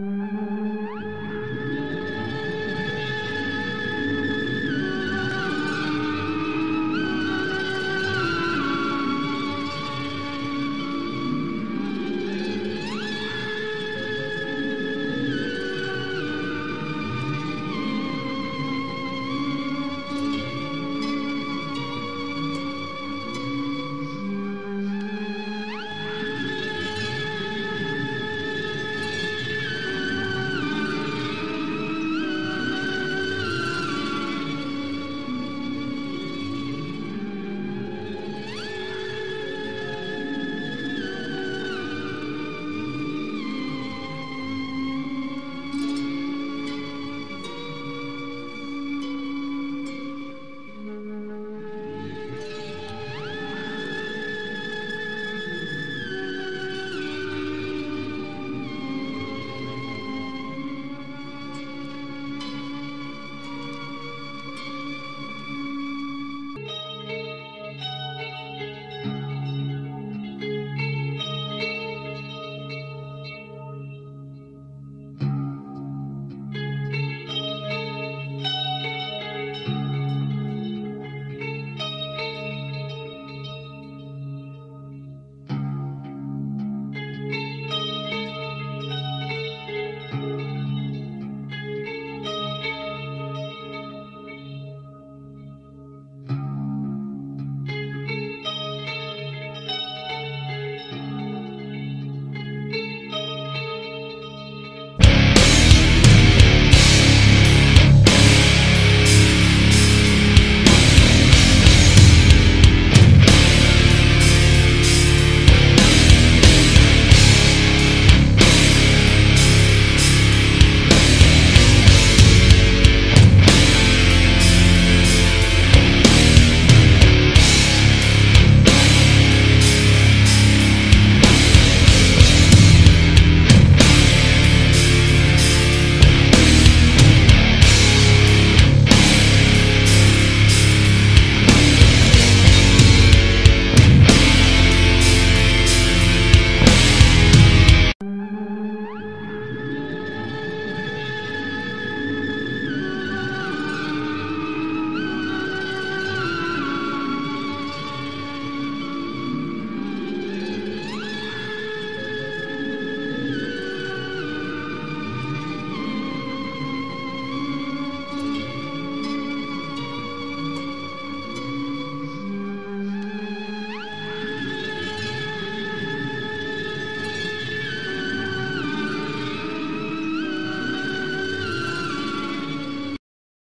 Mm-hmm.